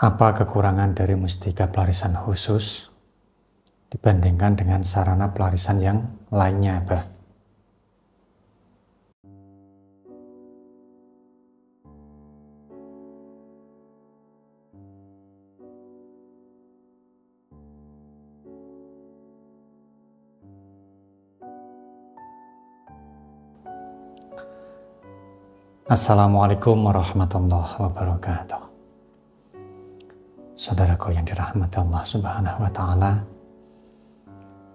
Apa kekurangan dari mustika pelarisan khusus dibandingkan dengan sarana pelarisan yang lainnya, Bah? Assalamualaikum warahmatullahi wabarakatuh. Saudaraku yang dirahmati Allah Subhanahu wa taala.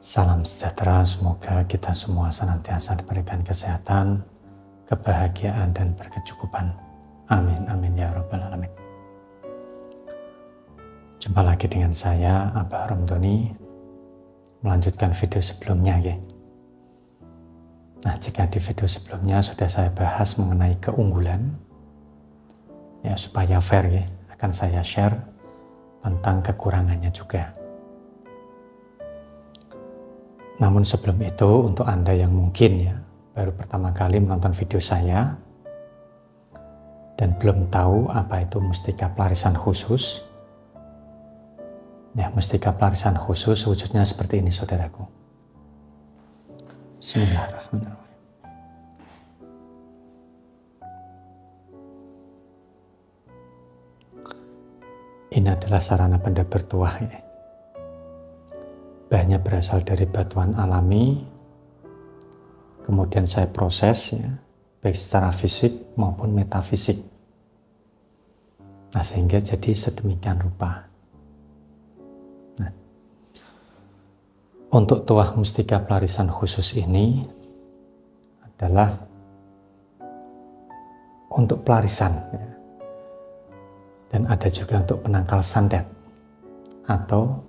Salam sejahtera, semoga kita semua senantiasa diberikan kesehatan, kebahagiaan dan berkecukupan. Amin amin ya rabbal alamin. Jumpa lagi dengan saya Abah Romdoni melanjutkan video sebelumnya ya. Nah, jika di video sebelumnya sudah saya bahas mengenai keunggulan, ya supaya fair ya, akan saya share tentang kekurangannya juga. Namun sebelum itu, untuk Anda yang mungkin ya, baru pertama kali menonton video saya, dan belum tahu apa itu mustika pelarisan khusus, ya mustika pelarisan khusus wujudnya seperti ini saudaraku. Bismillahirrahmanirrahim. Ini adalah sarana benda bertuah ini. Bahannya berasal dari batuan alami, kemudian saya proses ya, baik secara fisik maupun metafisik. Nah, sehingga jadi sedemikian rupa. Untuk tuah mustika pelarisan khusus ini adalah untuk pelarisan ya. Dan ada juga untuk penangkal sandet atau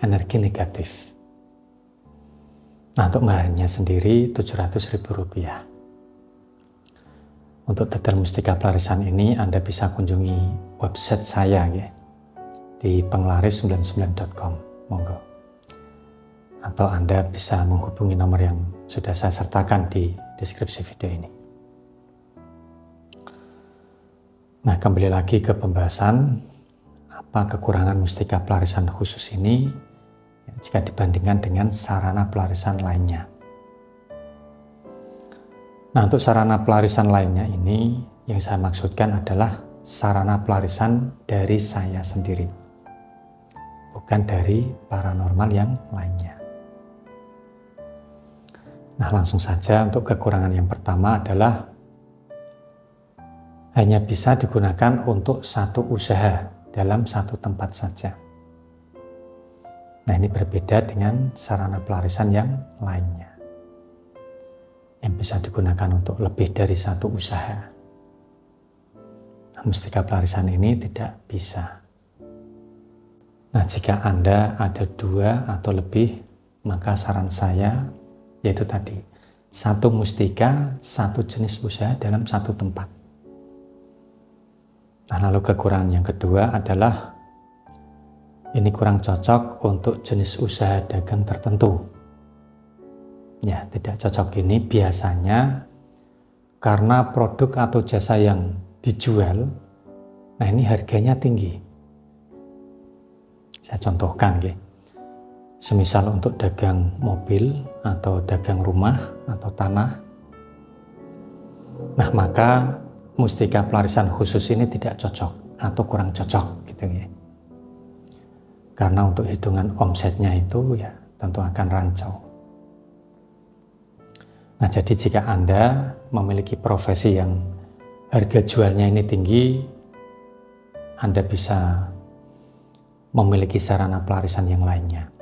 energi negatif. Nah untuk bahannya sendiri 700 ribu rupiah. Untuk detail mustika pelarisan ini Anda bisa kunjungi website saya ya, di penglaris99.com. Monggo atau Anda bisa menghubungi nomor yang sudah saya sertakan di deskripsi video ini. Nah, kembali lagi ke pembahasan apa kekurangan mustika pelarisan khusus ini ya, jika dibandingkan dengan sarana pelarisan lainnya. Nah, untuk sarana pelarisan lainnya ini yang saya maksudkan adalah sarana pelarisan dari saya sendiri, bukan dari paranormal yang lainnya. Nah, langsung saja untuk kekurangan yang pertama adalah hanya bisa digunakan untuk satu usaha dalam satu tempat saja. Nah, ini berbeda dengan sarana pelarisan yang lainnya. Yang bisa digunakan untuk lebih dari satu usaha. Nah, mustika pelarisan ini tidak bisa. Nah, jika Anda ada dua atau lebih, maka saran saya yaitu tadi satu mustika, satu jenis usaha dalam satu tempat. Nah, lalu kekurangan yang kedua adalah ini kurang cocok untuk jenis usaha dagang tertentu. Ya, tidak cocok ini biasanya karena produk atau jasa yang dijual, nah ini harganya tinggi. Saya contohkan, ya semisal untuk dagang mobil atau dagang rumah atau tanah. Nah, maka mustika pelarisan khusus ini tidak cocok atau kurang cocok gitu ya. Karena untuk hitungan omsetnya itu ya tentu akan rancau. Nah, jadi jika Anda memiliki profesi yang harga jualnya ini tinggi, Anda bisa memiliki sarana pelarisan yang lainnya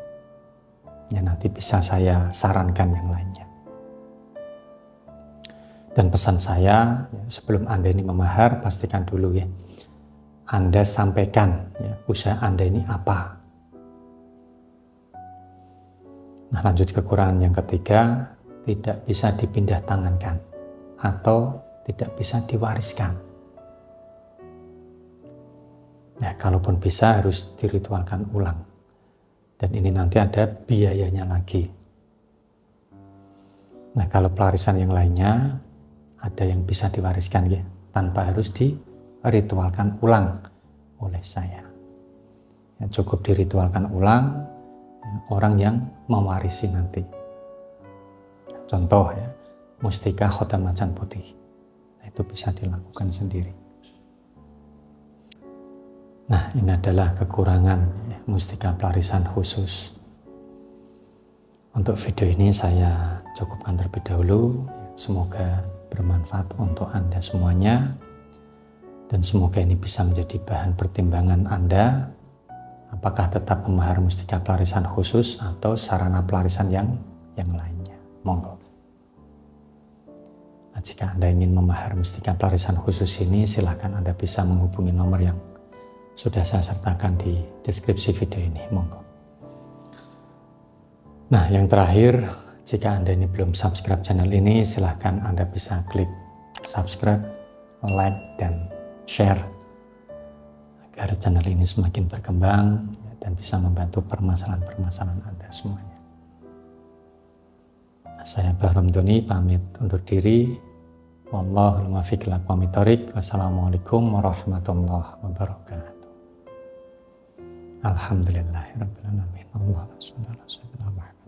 ya nanti bisa saya sarankan yang lainnya. Dan pesan saya ya, sebelum Anda ini memahar pastikan dulu ya Anda sampaikan ya, usaha Anda ini apa. Nah lanjut kekurangan yang ketiga tidak bisa dipindah tangankan atau tidak bisa diwariskan. Ya, kalaupun bisa harus diritualkan ulang dan ini nanti ada biayanya lagi. Nah, kalau pelarisan yang lainnya ada yang bisa diwariskan ya, tanpa harus diritualkan ulang oleh saya. ya, cukup diritualkan ulang ya, orang yang mewarisi nanti. Contoh ya, mustika khotam macan putih. Nah, itu bisa dilakukan sendiri. Nah, ini adalah kekurangan ya, mustika pelarisan khusus. Untuk video ini saya cukupkan terlebih dahulu. Semoga bermanfaat untuk Anda semuanya. Dan semoga ini bisa menjadi bahan pertimbangan Anda apakah tetap memahar mustika pelarisan khusus atau sarana pelarisan yang yang lainnya. Monggo. Nah, jika Anda ingin memahar mustika pelarisan khusus ini, silahkan Anda bisa menghubungi nomor yang sudah saya sertakan di deskripsi video ini. Monggo. Nah, yang terakhir, jika Anda ini belum subscribe channel ini, silahkan Anda bisa klik subscribe, like, dan share agar channel ini semakin berkembang dan bisa membantu permasalahan-permasalahan Anda semuanya. Saya Bahram Doni pamit undur diri. Wallahul Wassalamualaikum warahmatullahi wabarakatuh. Alhamdulillahirrahmanirrahim. Allahumma salli ala sayyidina Muhammad.